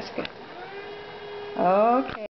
basket. Okay.